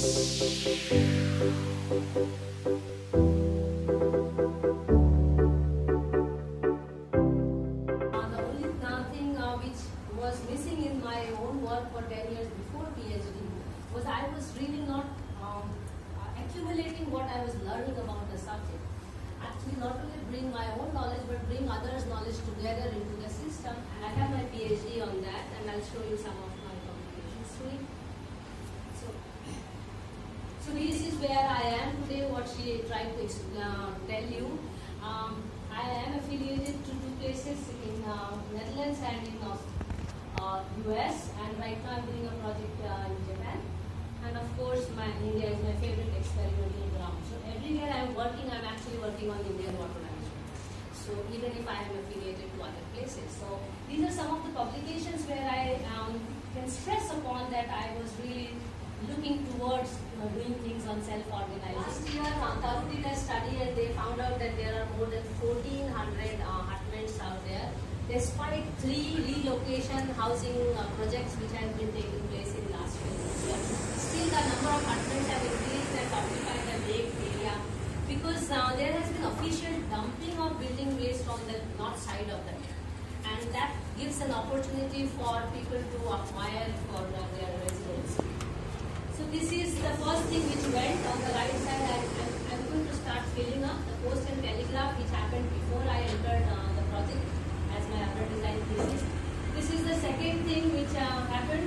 thank you doing things on self-organization. Last year, uh, Tarun did a study and they found out that there are more than 1,400 uh, hutments out there, despite three relocation housing uh, projects which have been taking place in the last few years. Still, the number of hutments have increased and occupied the lake area because uh, there has been official dumping of building waste on the north side of the lake. And that gives an opportunity for people to acquire for uh, their residence. So this is the first thing which went on the right side. I, I'm, I'm going to start filling up the post and telegraph which happened before I entered uh, the project as my upper design thesis. This is the second thing which uh, happened.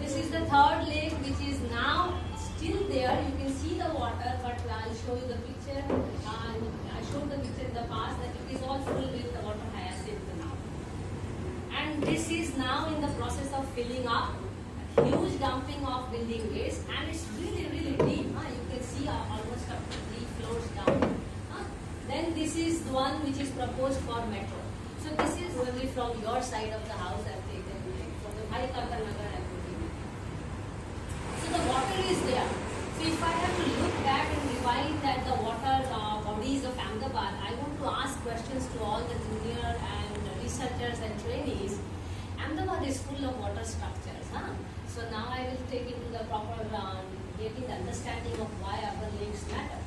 This is the third lake which is now still there. You can see the water, but I'll show you the picture. Uh, I showed the picture in the past that it is all full with the water hyacinth now. And this is now in the process of filling up. Huge dumping of building waste, and it's really, really deep. Huh? You can see uh, almost up to three floors down. Huh? Then this is the one which is proposed for metro. So this is only from your side of the house I've taken, from the Bhai Nagar looking at. So the water is there. So if I have to look back and define that the water uh, bodies of Ahmedabad, I want to ask questions to all the junior and researchers and trainees. Ahmedabad is full of water structures. Huh? So now I will take it the proper uh, getting the understanding of why urban lakes matter.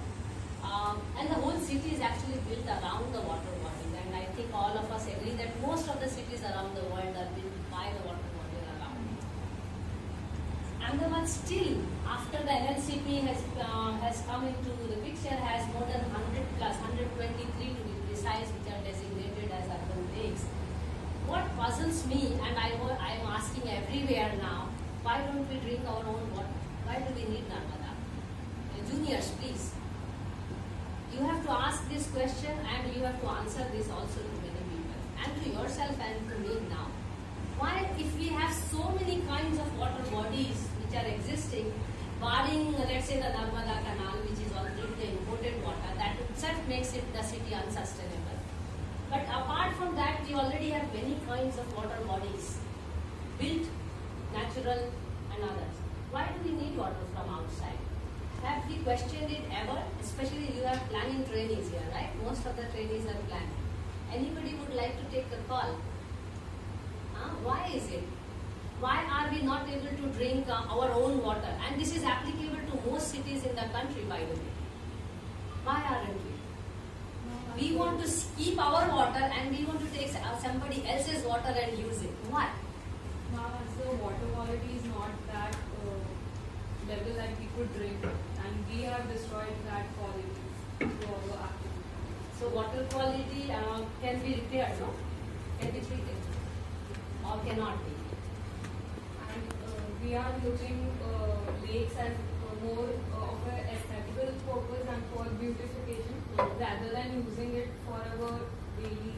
Um, and the whole city is actually built around the water body. And I think all of us agree that most of the cities around the world are built by the water body around. Ahmedabad still, after the NLCP has, uh, has come into the picture, has more than 100 plus, 123 to be precise, which are designated as urban lakes. What puzzles me, and I, I am asking everywhere now, why don't we drink our own water? Why do we need Narmada? Uh, juniors, please. You have to ask this question and you have to answer this also to many people and to yourself and to me now. Why, if we have so many kinds of water bodies which are existing, barring let's say the Narmada Canal, which is already the imported water, that itself makes it the city unsustainable. But apart from that, we already have many kinds of water bodies, built, natural, and others. Why do we need water from outside? Have we questioned it ever? Especially you have planning trainees here, right? Most of the trainees are planning. Anybody would like to take the call? Why is it? Why are we not able to drink uh, our own water? And this is applicable to most cities in the country, by the way. Why aren't we? We want to keep our water and we want to take somebody else's water and use it. Why? Now, as the water quality is not that uh, level that we could drink, and we have destroyed that quality through our activities. So water quality uh, can be repaired, no? Can be treated or cannot be. And uh, we are using uh, lakes as uh, more uh, of an aesthetical purpose and for beautification rather than using it for our daily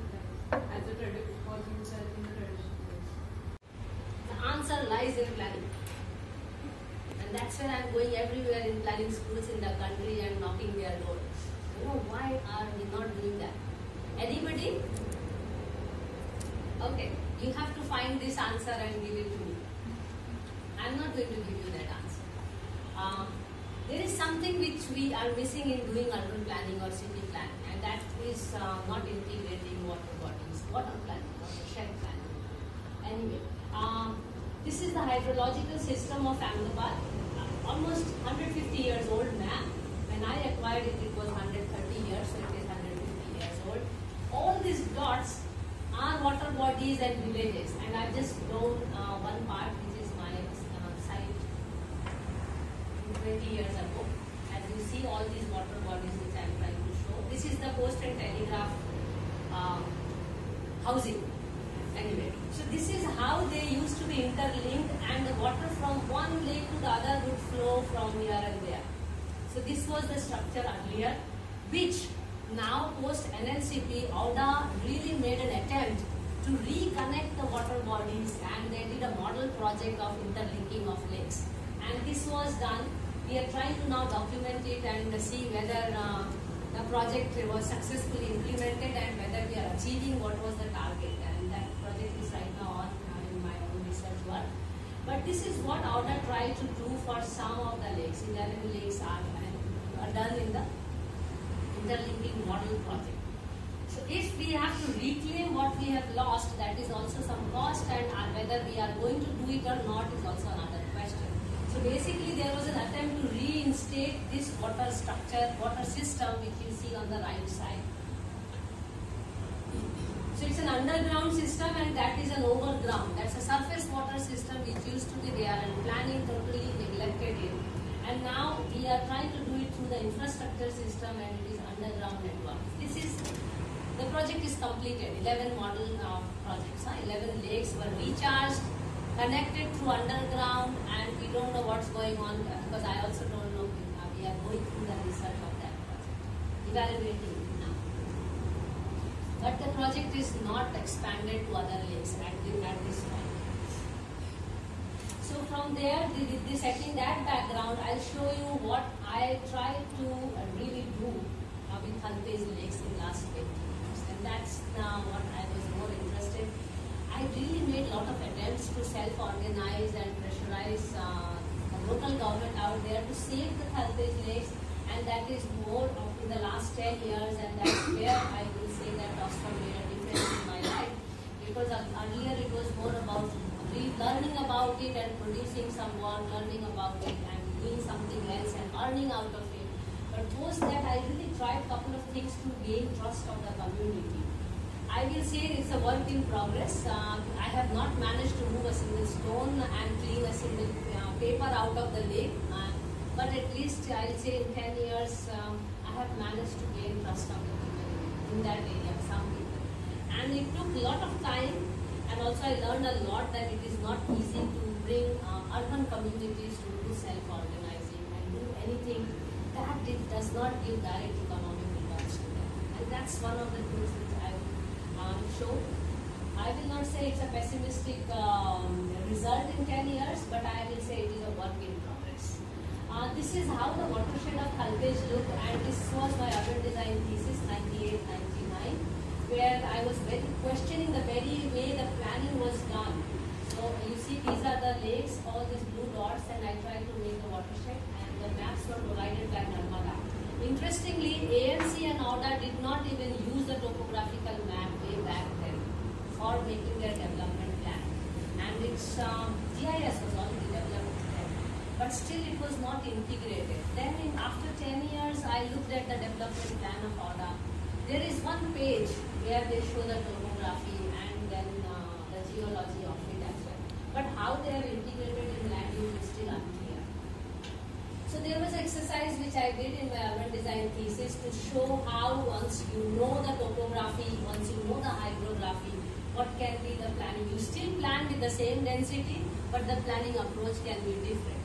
life as a tradition for use in the. The answer lies in planning. And that's where I'm going everywhere in planning schools in the country and knocking their doors. You know, why are we not doing that? Anybody? Okay, you have to find this answer and give it to me. I'm not going to give you that answer. Um, there is something which we are missing in doing urban planning or city planning, and that is uh, not integrating water bodies, water planning, watershed planning. Anyway, um, this is the hydrological system of Ahmedabad. almost 150 years old map. When I acquired it, it was 130 years, so it is 150 years old. All these dots are water bodies and villages, and I've just drawn uh, one part, which is my uh, site 20 years ago. As you see, all these water bodies which I'm trying to show. This is the post and telegraph um, housing. Anyway, so this is how they used to be interlinked, and the water from one lake to the other would flow from here and there. So this was the structure earlier, which now post NLCP, AUDA really made an attempt to reconnect the water bodies and they did a model project of interlinking of lakes. And this was done. We are trying to now document it and see whether uh, the project was successfully implemented and whether we are achieving what was the target. And that project is right now on uh, in my own research work. But this is what AUDA tried to do for some of the lakes. 11 lakes are, are done in the interlinking model project. So if we have to reclaim what we have lost, that is also some cost and uh, whether we are going to do it or not is also another question. So basically there was an attempt to reinstate this water structure, water system which you see on the right side. So it's an underground system and that is an overground. That's a surface water system which used to be there and planning totally neglected it. And now we are trying to do it through the infrastructure system and it is underground network. This is, the project is completed, 11 model uh, projects, huh? 11 lakes were recharged, connected through underground and we don't know what's going on because I also don't know, uh, we are going through the research of that project, evaluating But the project is not expanded to other lakes at, the, at this point. So from there, the- this setting that background, I'll show you what I tried to uh, really do uh, with Thaltej lakes in the last 20 years. And that's now what I was more interested. I really made a lot of attempts to self-organize and pressurize uh, the local government out there to save the Thaltej lakes. And that is more of in the last 10 years and that's where I Ostrom made a difference in my life. Because earlier it was more about learning about it and producing some work, learning about it and doing something else and earning out of it. But post that I really tried a couple of things to gain trust of the community. I will say it's a work in progress. Uh, I have not managed to move a single stone and clean a single uh, paper out of the lake. Uh, but at least I'll say in 10 years, um, I have managed to gain trust of the people in that area, some people. And it took a lot of time and also I learned a lot that it is not easy to bring uh, urban communities to do self-organizing and do anything that it does not give direct economic returns to them. And that's one of the things which I um, show. I will not say it's a pessimistic um, result in 10 years, but I will say it is a work in progress. Uh, this is how the watershed of Thaltej looked and this was my urban design thesis 98-99 where I was very questioning the very way the planning was done. So you see these are the lakes, all these blue dots and I tried to make a watershed and the maps were provided by Narmada. Interestingly, AMC and AUDA did not even use the topographical map way back then for making their development plan. And its um, GIS was already. But still it was not integrated. Then in, after 10 years, I looked at the development plan of AUDA. There is one page where they show the topography and then uh, the geology of it as well. But how they have integrated in land use is still unclear. So there was an exercise which I did in my urban design thesis to show how once you know the topography, once you know the hydrography, what can be the planning. You still plan with the same density, but the planning approach can be different.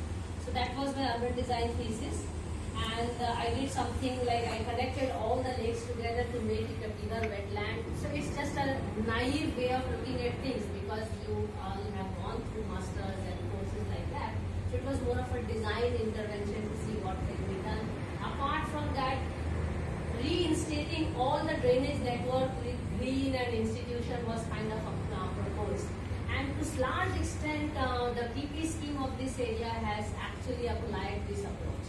That was my urban design thesis. And uh, I did something like I connected all the lakes together to make it a bigger wetland. So it's just a naive way of looking at things because you all have gone through masters and courses like that. So it was more of a design intervention to see what can be done. Apart from that, reinstating all the drainage network with green and institution was kind of uh, proposed. And to a large extent, uh, the TP scheme of this area has actually applied this approach.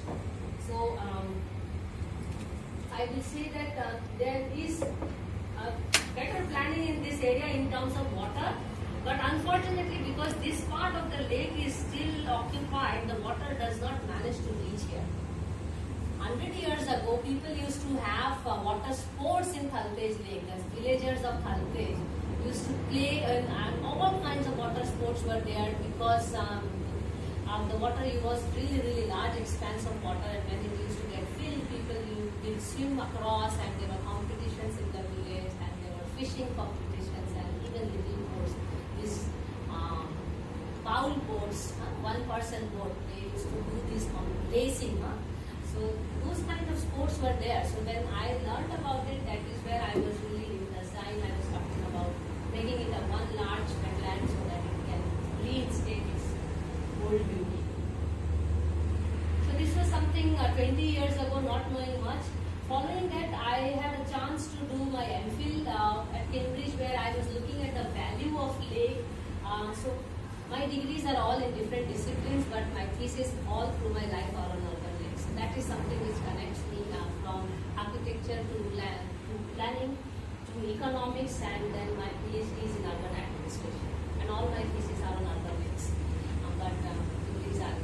So um, I will say that uh, there is better planning in this area in terms of water, but unfortunately, because this part of the lake is still occupied the water does not manage to reach here. Hundred years ago, people used to have uh, water sports in Thaltej Lake. The villagers of Thaltej used to play, and, and all kinds of water sports were there because um, um, the water was really, really large expanse of water, and when it used to get filled, people you did swim across, and there were competitions in the village, and there were fishing competitions, and even little boats. This um, bowl boats, huh? one person boat, they used to do this racing. So those kind of sports were there. So when I learned about it, that is where I was really in the sign I was talking about, making it a one large wetland so that it can reinstate its old beauty. So this was something uh, 20 years ago, not knowing much. Following that, I had a chance to do my MPhil uh, at Cambridge, where I was looking at the value of lake. Uh, so my degrees are all in different disciplines, but my thesis all through my life are on urban lakes. So that is something which connects me uh, from architecture to, la- to planning to economics, and then my PhD is in urban administration, and all my theses are on urban lakes. Uh, but uh, degrees are.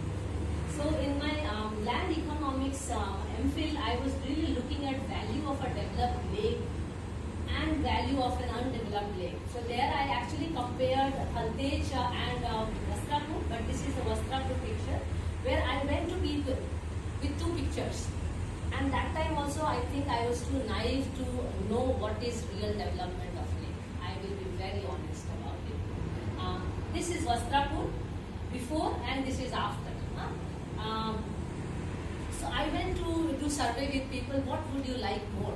So in my um, land economics uh, MPhil, I was really looking at value of a developed lake and value of an undeveloped lake. So there I actually compared Thaltej uh, and uh, Vastrapur, but this is the Vastrapur picture, where I with two pictures. And that time also I think I was too naive to know what is real development of lake. I will be very honest about it. Uh, this is Vastrapur before and this is after. huh? Um, so I went to do survey with people, what would you like more?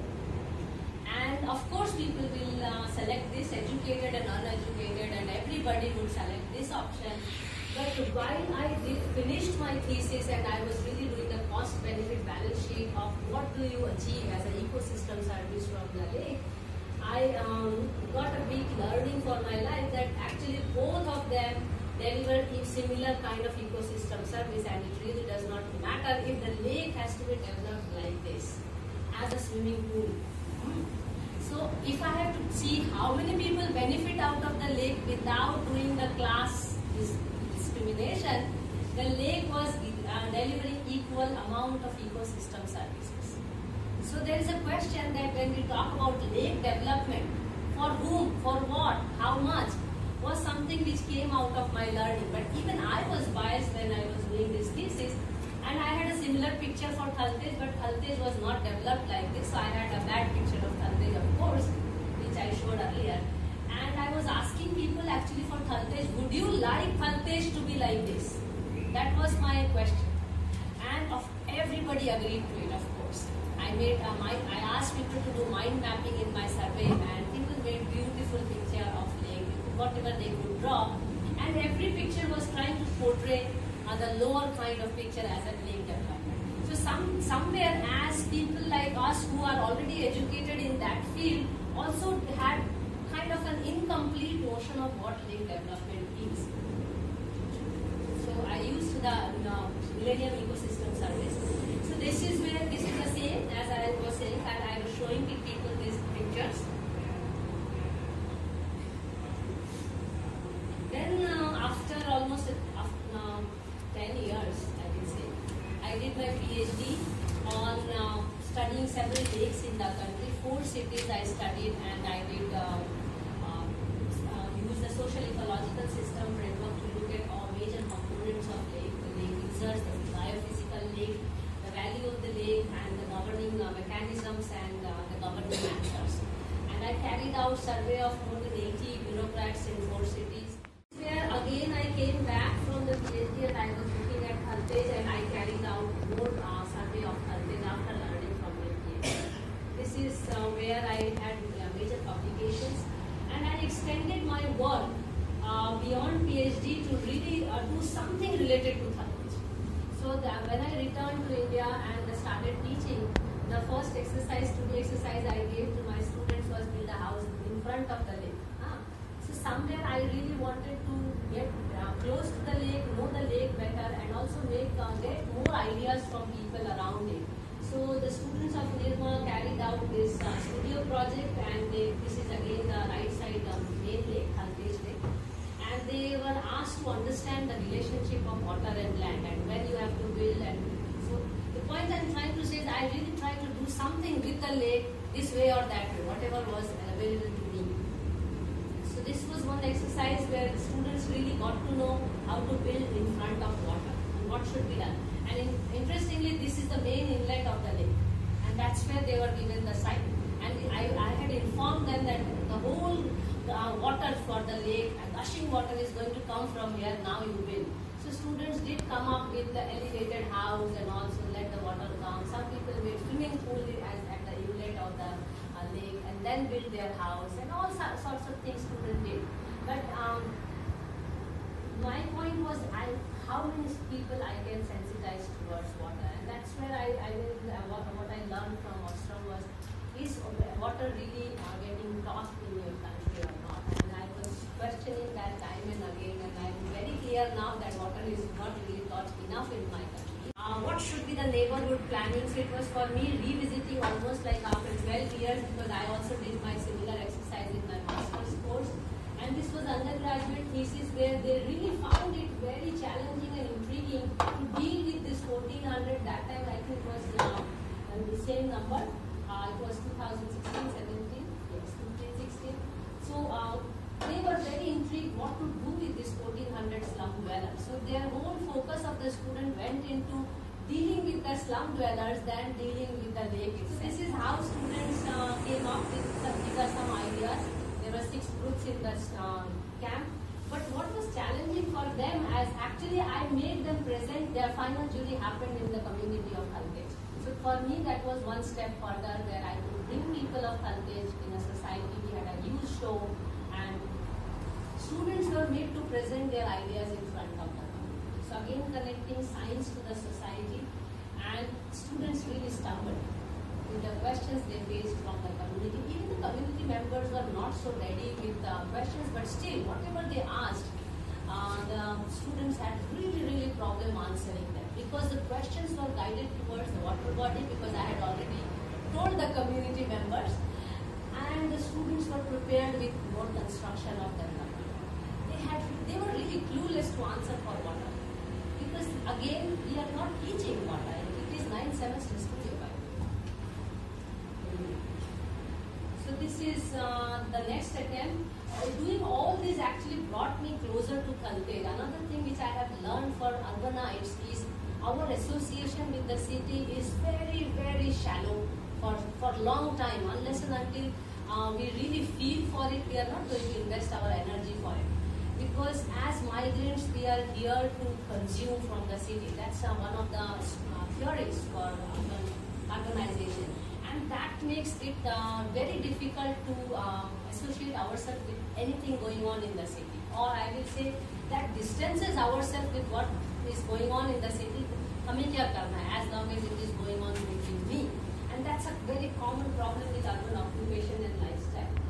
And of course, people will uh, select this educated and uneducated, and everybody would select this option. But while I did, finished my thesis and I was really doing the cost benefit balance sheet of what do you achieve as an ecosystem service from the lake, I um, got a big learning for my life that actually both of them deliver a similar kind of ecosystem service, and it really does not matter if the lake has to be developed like this as a swimming pool. So if I have to see how many people benefit out of the lake without doing the class discrimination, the lake was uh, delivering equal amount of ecosystem services. So there is a question that when we talk about lake development, for whom, for what, how much, was something which came out of my learning. But even I was biased when I was doing this thesis, and I had a similar picture for Thaltej, but Thaltej was not developed like this, so I had a bad picture of Thaltej, of course, which I showed earlier. Was asking people actually for Thaltej, would you like Thaltej to be like this? That was my question. And of everybody agreed to it, of course. I made a mind, I asked people to do mind mapping in my survey, and people made beautiful picture of lake, whatever they could draw. And every picture was trying to portray uh, the lower kind of picture as a lake development. So some somewhere as people like us who are already educated in that field also had of an incomplete notion of what lake development is. So I used the uh, Millennium Ecosystem Service. So this is where this is the same as I was saying and I was showing the people these pictures. Then uh, after almost after, uh, 10 years, I can say, I did my PhD on uh, studying several lakes in the country. Four cities I studied and I did uh, uh, uh, use the social ecological system framework to look at all major components of lake, the lake research, the biophysical lake, the value of the lake and the governing uh, mechanisms and uh, the governing actors. And I carried out survey of more than 80 bureaucrats in four cities. Where again I came back from the PhD and I was looking at Thaltej and I carried out more uh, survey of Thaltej after learning from my PhD. This is uh, where I had uh, major publications and I extended my work uh, beyond PhD to really uh, do something related to Thaltej. So that when I returned to India and started teaching, the first exercise, study exercise I gave to my students was build a house in front of the lake. Ah, So somewhere I really wanted to get uh, close to the lake, know the lake better, and also make uh, get more ideas from people around it. So the students of Nirma carried out this uh, studio project, and they, this is again the right side of main lake, Thaltej Lake, and they were asked to understand the relationship of water and land. I am trying to say is I really tried to do something with the lake this way or that way, whatever was available to me. So this was one exercise where students really got to know how to build in front of water and what should be done. And in, interestingly, this is the main inlet of the lake, and that's where they were given the site. And I, I had informed them that the whole uh, water for the lake gushing water is going to come from here. Now you build. So students did come up with the elevated house and also let the water come. Some people made swimming pool as at the inlet of the uh, lake and then build their house and all so- sorts of things students did. But um, my point was I, how many people I can sensitize towards water and that's where I, I will, uh, what, what I learned from Ostrom was is water really uh, getting taught in your country or not and I was questioning that time and again and I'm very clear now that water is not really taught enough in my country. Uh, what should be the neighborhood planning? So it was for me revisiting almost like after 12 years because I also did my similar exercise in my master's course and this was undergraduate thesis where they really found it very challenging and intriguing to deal with this 1400 that time I think was uh, uh, the same number uh, it was 2016 17 yes 15 16 so uh, they were very intrigued what to do with this 1400 slum dwellers so their whole focus of the student went into dealing with the slum dwellers than dealing with the lake so this is how students uh, came up with some, these are some ideas there were six groups in the uh, camp. But what was challenging for them as actually I made them present, their final jury happened in the community of Thaltej. So for me that was one step further where I could bring people of Thaltej in a society. We had a huge show and students were made to present their ideas in front of the community. So again connecting science to the society and students really stumbled with the questions they faced from the community. Even the community members were not so ready with the questions, but still, whatever they asked, uh, the students had really, really problem answering them because the questions were guided towards the water body because I had already told the community members and the students were prepared with more construction of the community. They had, they were really clueless to answer for water because again, we are not teaching water. Nine semesters to so this is uh, the next attempt. Uh, doing all this actually brought me closer to Thaltej. Another thing which I have learned for urbanites is our association with the city is very, very shallow for for long time. Unless and until uh, we really feel for it, we are not going to invest our energy for it because as migrants they are here to consume from the city. That's uh, one of the uh, theories for urban urbanization. And that makes it uh, very difficult to uh, associate ourselves with anything going on in the city. Or I will say that distances ourselves with what is going on in the city. community of karna as long as it is going on between me. And that's a very common problem with urban occupation and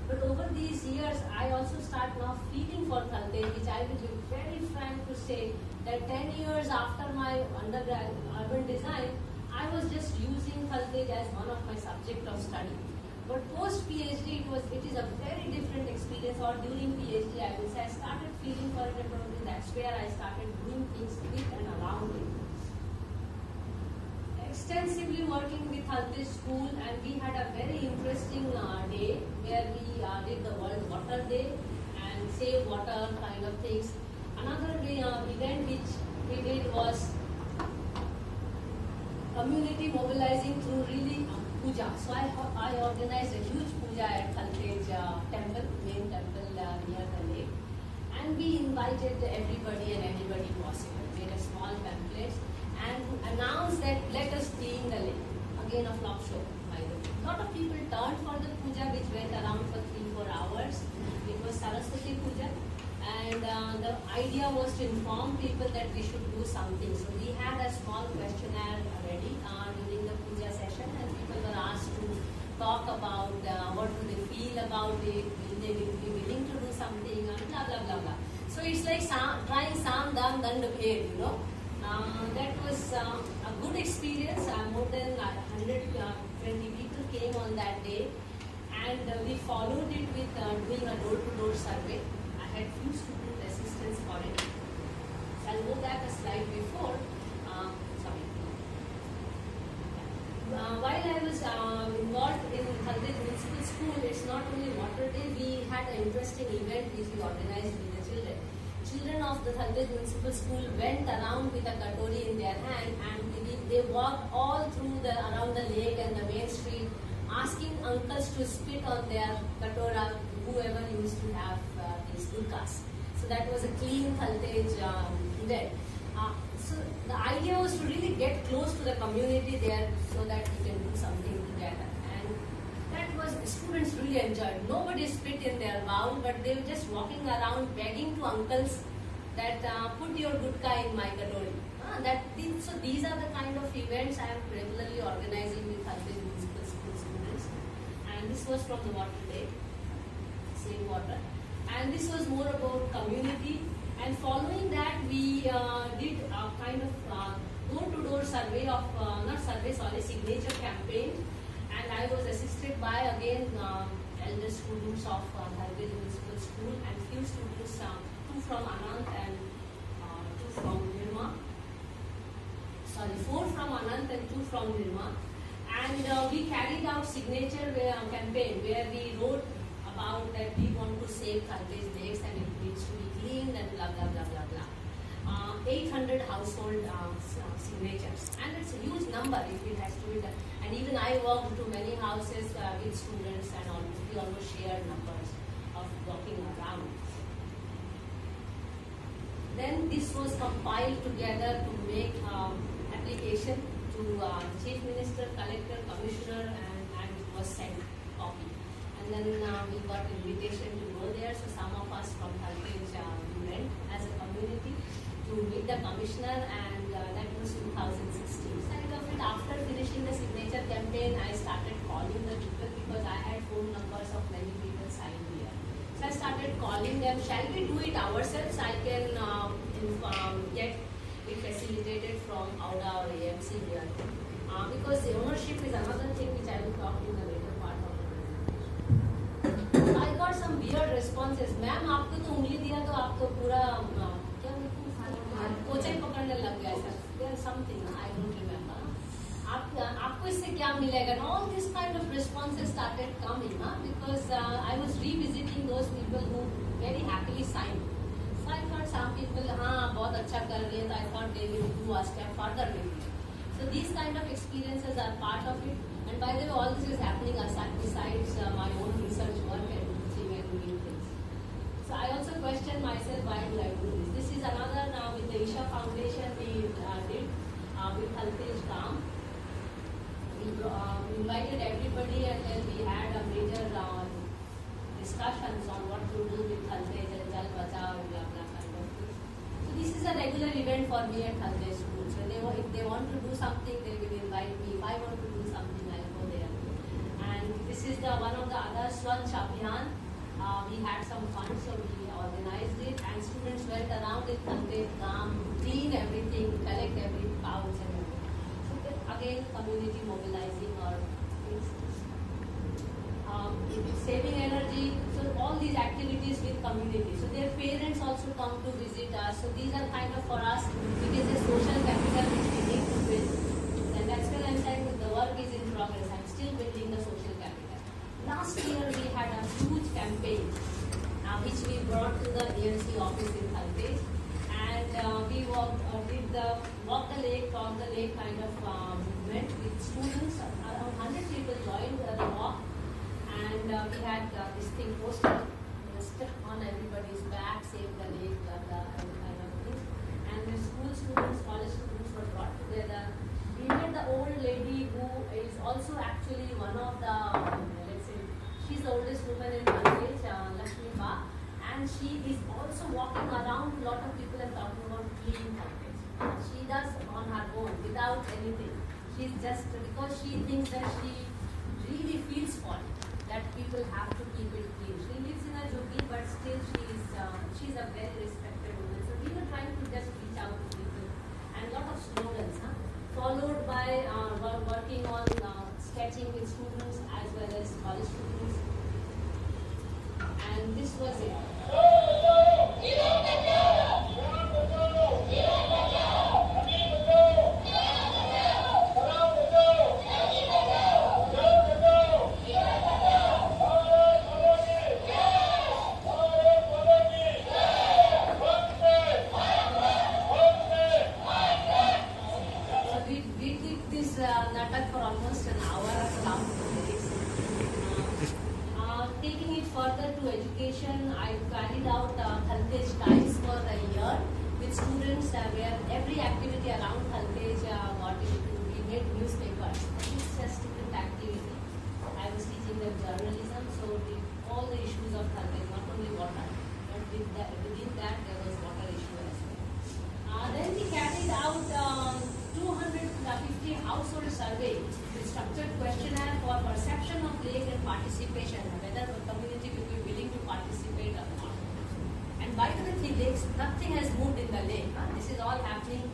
but over these years, I also start now feeling for Thaltej, which I will be very frank to say that 10 years after my undergrad urban design, I was just using Thaltej as one of my subject of study. But post PhD, it was it is a very different experience. Or during PhD, I will say I started feeling for it. and Probably that's where I started doing things with and around it. Extensively working with Thaltej School, and we had a very interesting uh, day where we uh, did the World Water Day and save water kind of things. Another day, uh, event which we did was community mobilizing through really puja. So I, I organized a huge puja at Thaltej uh, temple, main temple uh, near the lake. And we invited everybody and anybody possible. Made a small pamphlet and announced that let us clean the lake. Again a flop show, by the way. lot of people turned for the puja which went around for three, four hours. It was Saraswati puja. And uh, the idea was to inform people that we should do something. So we had a small questionnaire ready uh, during the puja session, and people were asked to talk about uh, what do they feel about it, will they be willing to do something, and blah blah blah blah. So it's like trying Sam Dam Dand you know. Um, that was um, a good experience. more than 120 uh, people came on that day and uh, we followed it with uh, doing a door-to-door survey. I had few student assistants for it. I'll go back a slide before. Um, sorry. Uh, while I was uh, involved in Thaltej Municipal School, it's not only water day, we had an interesting event which we organized children. Of the Thaltej Municipal School went around with a katori in their hand and they, walked all through the around the lake and the main street, asking uncles to spit on their katora, whoever used to have uh, these gutkhas. So that was a clean Thaltej um, event. Uh, so the idea was to really get close to the community there so that we can do something together. That was students really enjoyed. Nobody spit in their bowl, but they were just walking around begging to uncles that uh, put your gudka in my katori. Uh, that so these are the kind of events I am regularly organizing with Thaltej Municipal School students. And this was from the water day, same water. And this was more about community. And following that, we uh, did a kind of uh, door-to-door survey of, uh, not survey, sorry, signature campaign. I was assisted by, again, um, elder students of uh, Thaltej Municipal School and few students, uh, two from Anant and uh, two from Nirma. Sorry, four from Anant and two from Nirma. And uh, we carried out signature uh, campaign where we wrote about that we want to save Thaltej lakes and it needs to be cleaned and blah blah blah blah. Uh, 800 household uh, uh, signatures and it's a huge number if it has to be done. And even I walked to many houses uh, with students and almost we almost shared numbers of walking around. Then this was compiled together to make um, application to uh, chief minister, collector, commissioner, and, and it was sent copy. And then uh, we got invitation to go there. So some of us from Thaltej uh, we went as a community to meet the commissioner, and uh, that was 2016. Side of it, after finishing the signature campaign, I started calling the people because I had phone numbers of many people signed here. So I started calling them. Shall we do it ourselves? I can um, inform, get it facilitated from AUDA or AMC here. Uh, because the ownership is another thing which I will talk in the later part of the presentation. So I got some weird responses. Ma'am आपको तो उंगली दिया तो आप तो पूरा अ, क्या कोचा ही पकड़ने लग गया sir something I don't remember आप आपको इससे क्या मिलेगा all this kind of responses started coming ना because I was revisiting those people who very happily sign So I thought some people, हाँ बहुत अच्छा कर रही है, तो thought they will do a step further with it. So these kind of experiences are part of it. And by the way, all this is happening aside, besides uh, my own research work and teaching and doing things. So I uh, with Alpesh Ram. We, uh, invited everybody and then we had a major uh, discussions on what to do with Thaltej and Jal Bachao and blah blah kind of things. So this is a regular event for me at Thaltej School. So they, if they want to do something, they will invite me. If I want to do something, I'll go there. And this is the one of the other Swachh Abhiyan. Uh, we had some fun, so we organized it, and students went around in Thaltej Gam, clean everything, collect every pouch and everything. So again, community mobilizing or um, saving energy. So all these activities with community. So their parents also come to visit us. So these are kind of for us. It is a social capital which we need to build. And that's why I'm saying that the work is in progress. I'm still building the social capital. Last year we had a huge campaign uh, which we brought to the AMC office in Thaltej. And uh, we walked, uh, did the walk the lake, talk the lake kind of uh, movement with students. Around 100 people joined uh, the walk and uh, we had uh, this thing posted uh, on everybody's back, save the lake, and kind of things. And the school students, college students were brought together. We met the old lady who is also actually one of the, um, let's say, she's the oldest woman in Bangladesh, uh, Lakshmi Ba, and she is also walking around a lot of people and talking about clean Bangladesh. She does on her own without anything. She's just thinks that she really feels for that people have to keep it clean. She lives in a jhoppi, but still she is uh, she's a very respected woman. So we were trying to just reach out to people and a lot of slogans, huh? followed by uh, working on uh, sketching with students as well as college students. And this was it. students uh, where every activity around Thaltej uh, got into, we made newspapers. It's just different activity. I was teaching them journalism, so all the issues of Thaltej, not only water, but with that, within that there was water issue as well. Uh, then we carried out um, 250 uh, household survey with structured questionnaire for perception of lake and participation, whether the community will be willing to participate or not. By the three lakes, nothing has moved in the lake. huh? This is all happening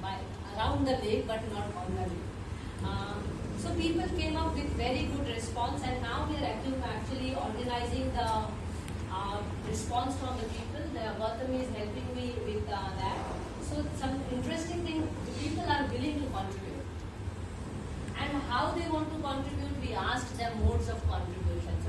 by around the lake, but not on the lake. Uh, so people came up with very good response, and now we are actually, organizing the uh, response from the people. The Gautam is helping me with uh, that. So some interesting thing, the people are willing to contribute. And how they want to contribute, we asked them modes of contribution.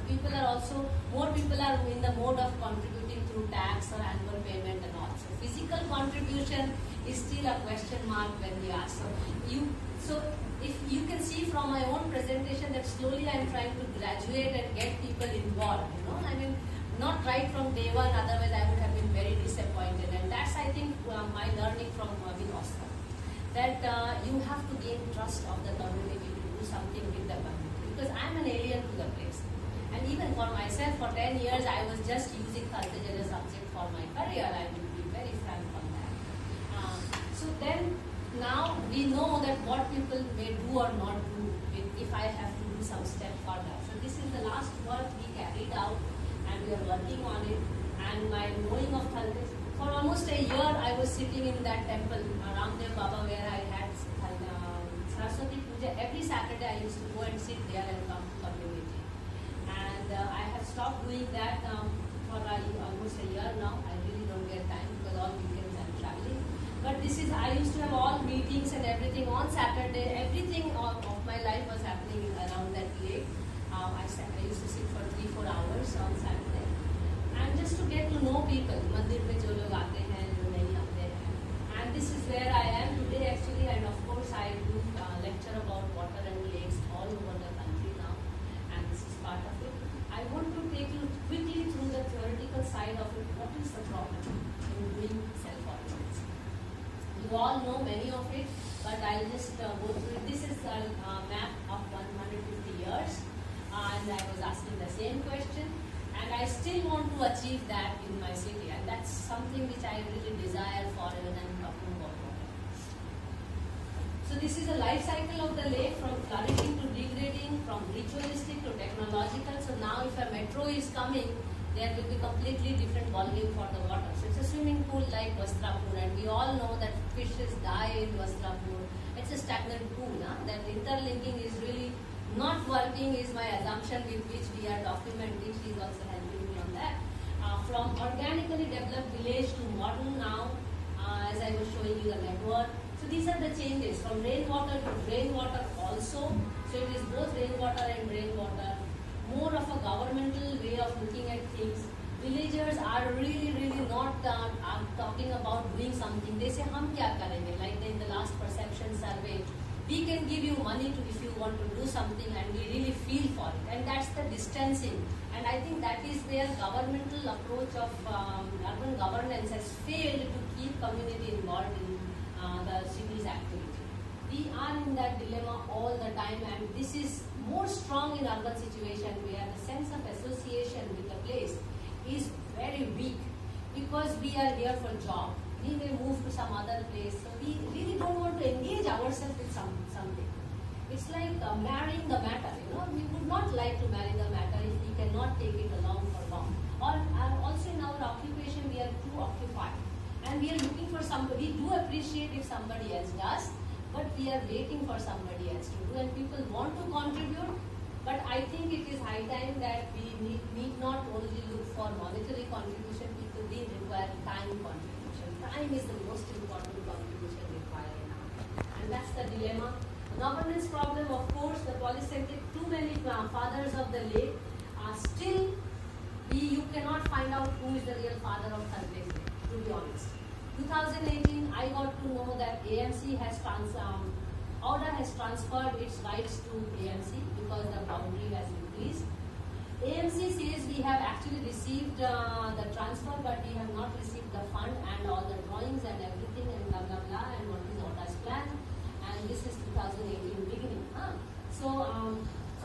People are also, more people are in the mode of contributing through tax or annual payment and all. So physical contribution is still a question mark when we ask. So you, so if you can see from my own presentation that slowly I am trying to graduate and get people involved. You know, I mean, not right from day one. Otherwise, I would have been very disappointed. And that's I think uh, my learning from uh, Vinosca that uh, you have to gain trust of the community to do something with the community because I'm an alien to the place. And even for myself, for 10 years, I was just using Thaltej as a subject for my career. I will be very frank on that. Uh, so then, now we know that what people may do or not do if, I have to do some step further. So this is the last work we carried out and we are working on it. And my knowing of Thaltej, for almost a year I was sitting in that temple, Ramdev Baba, where I had uh, Saraswati Puja. Every Saturday I used to go and sit there and come and uh, I have stopped doing that um, for uh, almost a year now. I really don't get time because all weekends I'm traveling. But this is, I used to have all meetings and everything on Saturday. Everything of, of my life was happening around that lake. Um, I, I, used to sit for three, four hours on Saturday. And just to get to know people, mandir pe jo log aate hain, jo nahi aate hain. And this is where I am today actually. And of course, I do uh, lecture about what All know many of it, but I'll just uh, go through it. This is a uh, map of 150 years, and I was asking the same question, and I still want to achieve that in my city, and that's something which I really desire for even I'm talking about water. So this is a life cycle of the lake from flourishing to degrading, from ritualistic to technological. So now if a metro is coming, there will be completely different volume for the water. So it's a swimming pool like Vastrapur and we all know that fishes die in Vastrapur. It's a stagnant pool. Huh? That interlinking is really not working is my assumption with which we are documenting. She is also helping me on that. Uh, from organically developed village to modern now, uh, as I was showing you the network. So these are the changes from rainwater to rainwater also. So it is both rainwater and rainwater more of a governmental way of looking at things. Villagers are really, really not uh, uh talking about doing something. They say, hum kya karenge? Like in the last perception survey, we can give you money to, if you want to do something and we really feel for it. And that's the distancing. And I think that is where governmental approach of um, urban governance has failed to keep community involved in uh, the city's activity. We are in that dilemma all the time, and this is more strong in urban situation where the sense of association with the place is very weak because we are here for job. We may move to some other place, so we really don't want to engage ourselves with some something. It's like uh, marrying the matter. You know, we would not like to marry the matter if we cannot take it along for long. Or uh, also in our occupation, we are too occupied, and we are looking for somebody. We do appreciate if somebody else does, but we are waiting for somebody else to do, and people want to contribute. But I think it is high time that we need, need not only look for monetary contribution, people we require time contribution. Time is the most important contribution required now. And that's the dilemma. Governance problem, of course, the polycentric, too many fathers of the lake are still, we, you cannot find out who is the real father of Lake, to be honest. 2018, I got to know that AMC has trans, um, AUDA has transferred its rights to AMC because the boundary has increased. AMC says we have actually received uh, the transfer, but we have not received the fund and all the drawings and everything and blah blah blah and what is AUDA's plan. And this is 2018 beginning. Huh? So, um,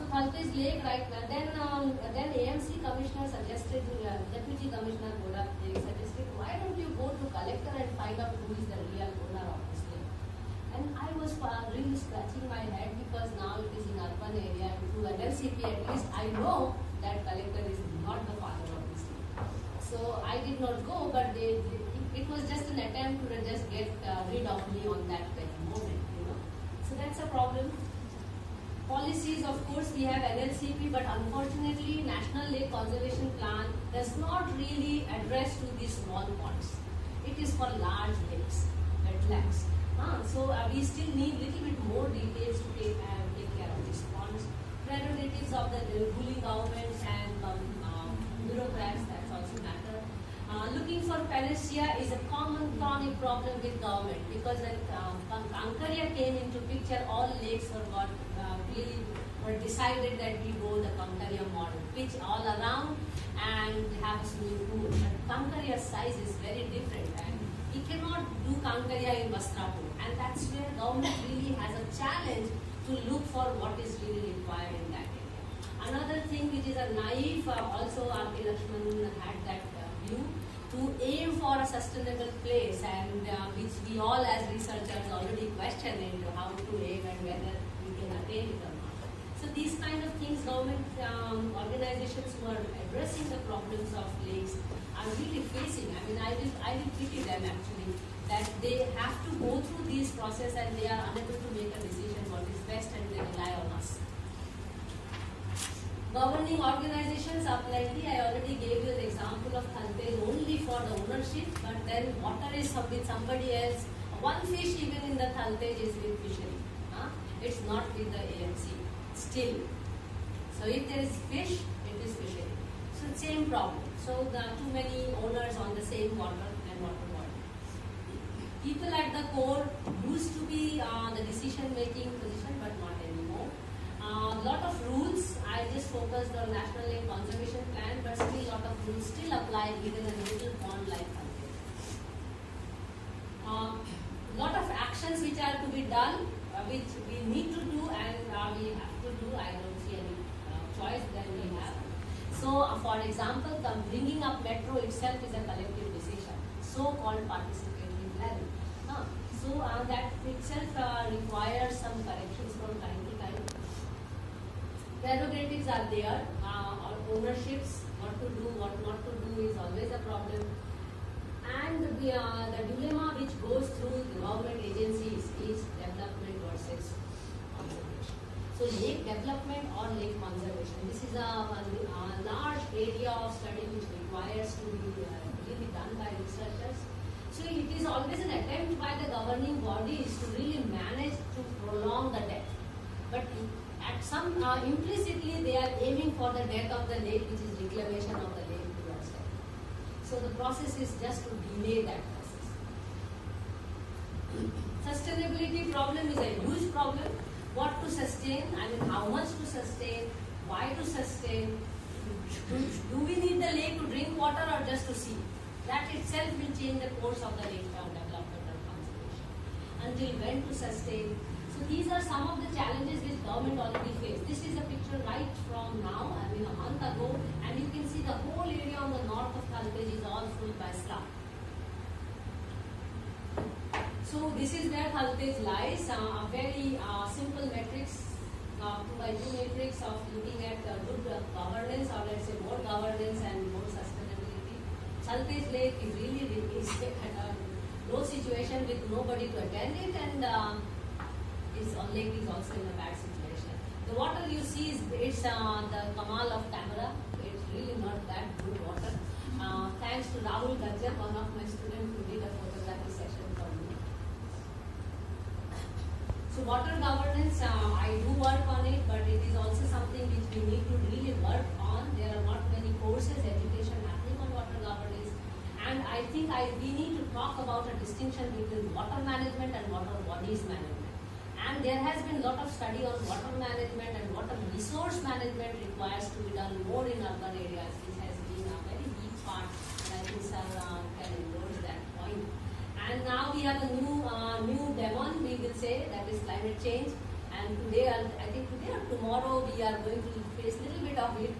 so Thaltej Lake right now. Then, um, then AMC commissioner suggested, uh, Deputy Commissioner they suggested, why don't you go to collector and find out who is the real owner of this lake? And I was really scratching my head because now it is in urban area through NLCP at least I know that collector is not the father of this thing. So I did not go, but they, they- it was just an attempt to just get uh, rid of me on that moment, you know. So that's a problem. Policies, of course, we have NLCP, but unfortunately, National Lake Conservation Plan does not really address to these small ponds. It is for large lakes, wetlands. Uh, so uh, we still need little bit more details to take, uh, take care of these ponds. Prerogatives of the ruling governments and um, uh, bureaucrats, that's also matter. Uh, looking for panacea is a common chronic problem with government because when uh, Kankaria came into picture, all lakes were got really were decided that we go the Kankaria model, pitch all around and have a swimming pool. But Kankaria's size is very different and we cannot do Kankaria in Vastrapur and that's where government really has a challenge to look for what is really required in that area. Another thing which is a naive, uh, also R.K. Lakshman had that uh, view to aim for a sustainable place and uh, which we all as researchers already question into how to aim and whether So these kind of things government um, organizations who are addressing the problems of lakes are really facing. I mean, I will, I will pity them actually that they have to go through these process and they are unable to make a decision what is best and they rely on us. Governing organizations are. I already gave you the example of Thaltej only for the ownership, but then water is with somebody else. One fish even in the Thaltej is with fishery. It's not with the AMC. Still. So if there is fish, it is fishery. So same problem. So the too many owners on the same water and water body. People at the core used to be uh, the decision making position, but not anymore. A lot of rules. I just focused on National Lake Conservation Plan, but still a lot of rules still apply even in a little pond like Thaltej. Uh, lot of actions which are to be done, uh, which we need to do and uh, we have to do. I don't see any uh, choice that we have. So, uh, for example, the bringing up metro itself is a collective decision, so-called participatory planning. Uh, so, uh, that itself uh, requires some corrections from time to time. Prerogatives are there, uh, or ownerships, what to do, what not to do is always a problem. And the, uh, the dilemma which goes through the government agencies is conservation. So lake development or lake conservation, this is a, a, large area of study which requires to be uh, really done by researchers. So it is always an attempt by the governing bodies to really manage to prolong the death. But at some uh, implicitly they are aiming for the death of the lake, which is reclamation of the lake towards. So the process is just to delay that process. Sustainability problem is a huge problem. What to sustain? I mean, how much to sustain? Why to sustain? Do, do we need the lake to drink water or just to see? That itself will change the course of the lake town development and conservation. Until when to sustain? So these are some of the challenges which government already face. This is a picture right from now, I mean a month ago, and you can see the whole area on the north of Thaltej is all full by slum. So this is where Thaltej lies, uh, a very uh, simple matrix, uh, two by two matrix of looking at uh, good uh, governance or let's say more governance and more sustainability. Thaltej Lake is really, really is at a low situation with nobody to attend it and um, is uh, lake is also in a bad situation. The water you see is it's uh, the Kamal of Tamara. It's really not that good water. Uh, thanks to Rahul Gajjar, one of my students who did a photography session for me. So water governance, uh, I do work on it, but it is also something which we need to really work on. There are not many courses, education happening on water governance. And I think I, we need to talk about a distinction between water management and water bodies management. And there has been a lot of study on water management and water resource management requires to be done more in urban areas, which has been a very big part. I that point. And now we have a new uh, new demon, we will say, that is climate change. And today, I think today or tomorrow, we are going to face a little bit of it.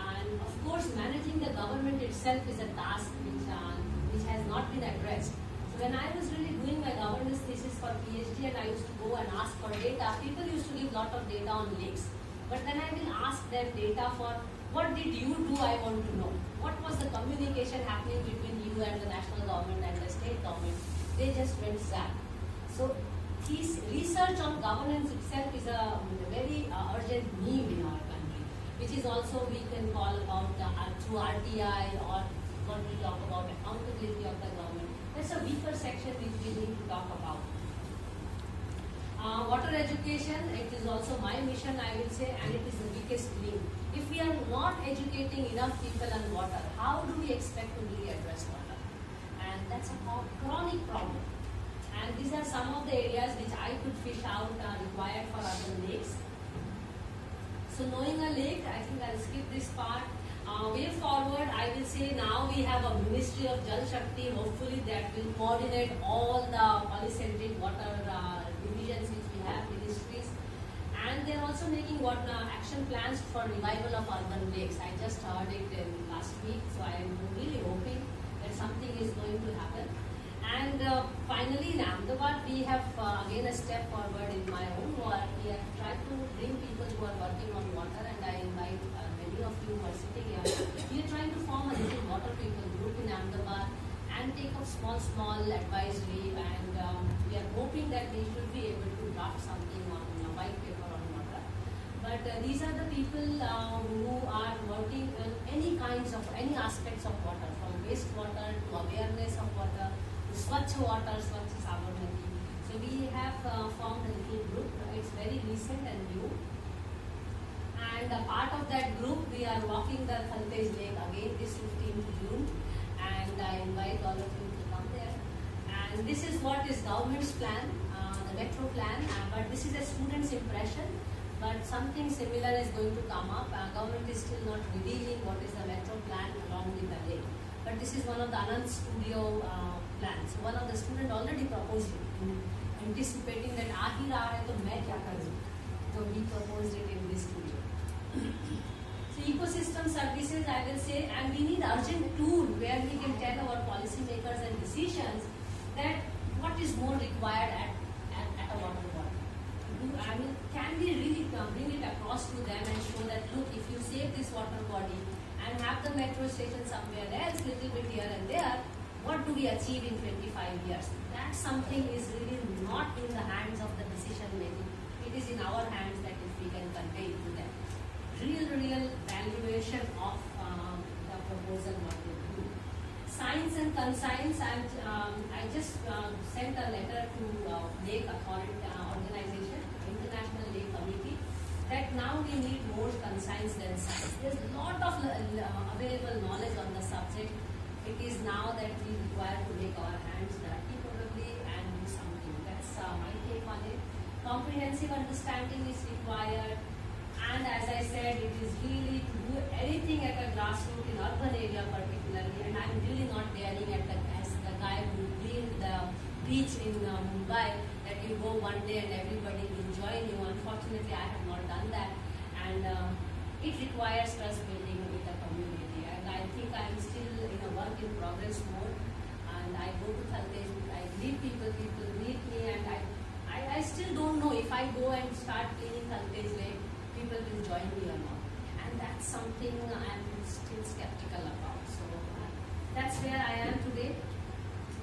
And of course, managing the government itself is a task which, uh, which has not been addressed. So when I was really doing my governance thesis for PhD and I used to go and ask for data, people used to give lot of data on lakes. But then I will ask them data for what did you do, I want to know. What was the communication happening between and the national government and the state government? They just went sad. So his research on governance itself is a, very uh, urgent need in our country, which is also we can call about uh, through RTI or when we talk about accountability of the government. That's a weaker section which we need to talk about. Uh, water education, it is also my mission, I will say, and it is the weakest link. If we are not educating enough people on water, how do we expect to really address water? That's a chronic problem. And these are some of the areas which I could fish out uh, required for other lakes. So knowing a lake, I think I'll skip this part. Uh, way forward, I will say now we have a Ministry of Jal Shakti, hopefully that will coordinate all the polycentric water uh, divisions which we have, ministries. And they're also making what uh, action plans for revival of urban lakes. I just heard it last week, so I am really hoping something is going to happen. And uh, finally, in Ahmedabad, we have uh, again a step forward in my own work. We have tried to bring people who are working on water, and I invite uh, many of you who are sitting here. We are trying to form a little water people group in Ahmedabad and take up small, small advisory. And um, we are hoping that we should be able to draft something on a white paper on water. But uh, these are the people uh, who are working on any kinds of, any aspects of water, from wastewater to awareness of water to Swachh Water, Swachh Sabarmati. So we have uh, formed a little group. It's very recent and new. And a part of that group, we are walking the Thaltej Lake again this 15th June. And I invite all of you to come there. And this is what is government's plan, uh, the metro plan. Uh, but this is a student's impression. But something similar is going to come up. Uh, government is still not revealing what is the metro plan along with the lake. But this is one of the Anand Studio uh, plans. So one of the students already proposed it, anticipating that आ ही रहा है तो मैं क्या करूँ? So we proposed it in this studio. so ecosystem services, I will say, and we need urgent tool where we can tell our policymakers and decisions that what is more required at, at, at a water body. I mean, can we really bring it across to them and show that look, if you save this water body and have the metro station somewhere else, little bit here and there, what do we achieve in 25 years? That something is really not in the hands of the decision making. It is in our hands that if we can convey to them. Real, real valuation of um, the proposal what we do. Science and conscience, um, I just uh, sent a letter to uh, Lake Authority uh, Organization, International Lake Committee, that now we need more conscience than science. There's a lot of uh, available knowledge on the subject it is now that we require to make our hands dirty probably and do something. That's uh, my take on it. Comprehensive understanding is required and as I said, it is really to do anything at a grassroots in urban area particularly and I'm really not daring at the, as the guy who cleaned the beach in uh, Mumbai that you go one day and everybody will join you. Unfortunately, I have not done that and uh, it requires trust building with the community and I think I'm still in a work in progress mode. And I go to Thaltej, I meet people, people meet me, and I, I, I still don't know if I go and start cleaning Thaltej Lake, people will join me or not. And that's something I'm still skeptical about. So uh, that's where I am today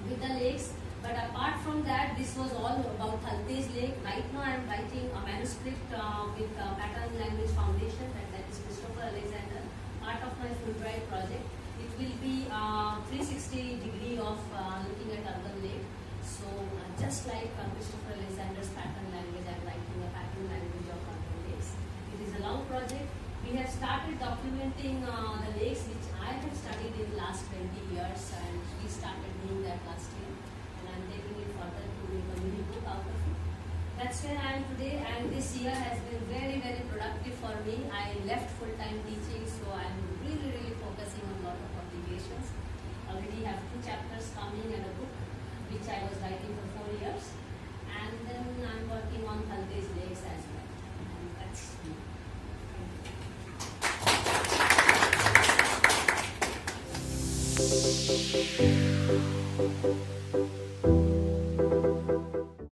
with the lakes. But apart from that, this was all about Thaltej Lake. Right now, I'm writing a manuscript uh, with uh, Pattern Language Foundation, and that is Christopher Alexander, part of my Fulbright project It will be uh, 360 degree of uh, looking at urban lake. So uh, just like uh, Christopher Alexander's pattern language, I'm writing a pattern language of urban lakes. It is a long project. We have started documenting uh, the lakes which I have studied in the last 20 years and we started doing that last that's where I am today and this year has been very very productive for me. I left full-time teaching so I am really really focusing on a lot of obligations. Already have two chapters coming and a book which I was writing for four years and then I'm working on Thaltej Lakes as well.